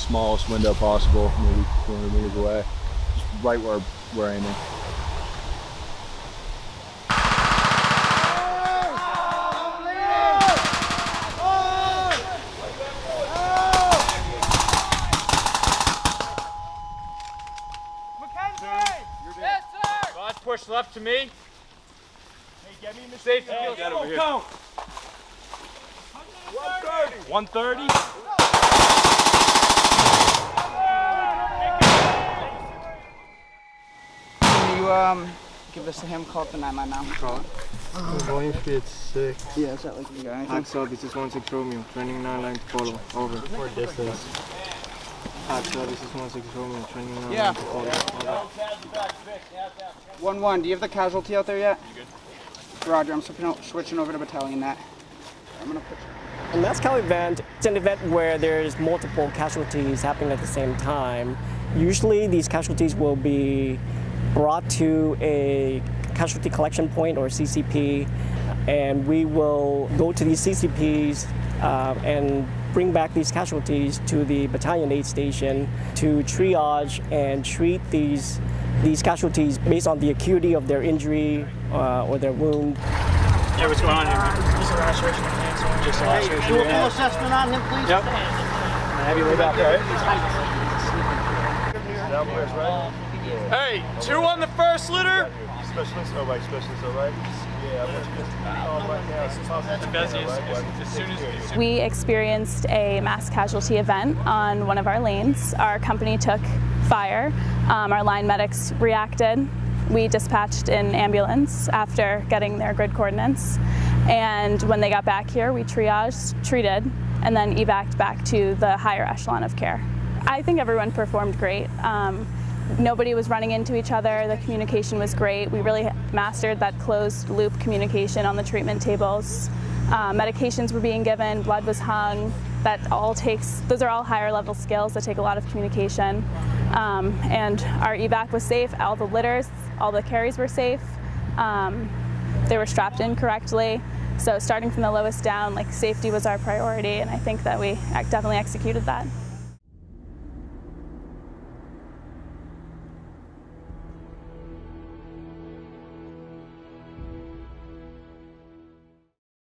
smallest window possible, maybe 200 meters away, just right where we're aiming. Yes, sir! Boss, push left to me. Hey, get me in the Safety Hey, field. get over here. count. 130. Can you um give this to him? Call up the 999 now. Volume speed 6. Yeah, is that like you got anything? Axel, this is 16 Romeo. Training 9 line to follow. Over. For distance. Axel, this is 16 Romeo. Training 9 Yeah. line to follow. Over. One one. Do you have the casualty out there yet? Roger. I'm switching, o- switching over to battalion net. I'm gonna put. A MASCAL event, it's an event where there's multiple casualties happening at the same time. Usually these casualties will be brought to a casualty collection point or CCP, and we will go to these CCPs uh, and bring back these casualties to the battalion aid station to triage and treat these these casualties based on the acuity of their injury uh, or their wound. Yeah, what's going on here? Just a laceration of cancer. Just a laceration. Do a full assessment on him, please. Yep. Have you laid out Hey, two on the first litter. Specialist, oh right, specialist, all right. Yeah, I want you to call right now. As soon as We experienced a mass casualty event on one of our lanes. Our company took fire. Um, our line medics reacted. We dispatched an ambulance after getting their grid coordinates. And when they got back here, we triaged, treated, and then evac'd back to the higher echelon of care. I think everyone performed great. Um, nobody was running into each other. The communication was great. We really mastered that closed loop communication on the treatment tables. Uh, medications were being given, blood was hung. That all takes, those are all higher level skills that take a lot of communication. Um, and our evac was safe, all the litters, all the carries were safe. Um, they were strapped in correctly. So starting from the lowest down, like safety was our priority, and I think that we definitely executed that.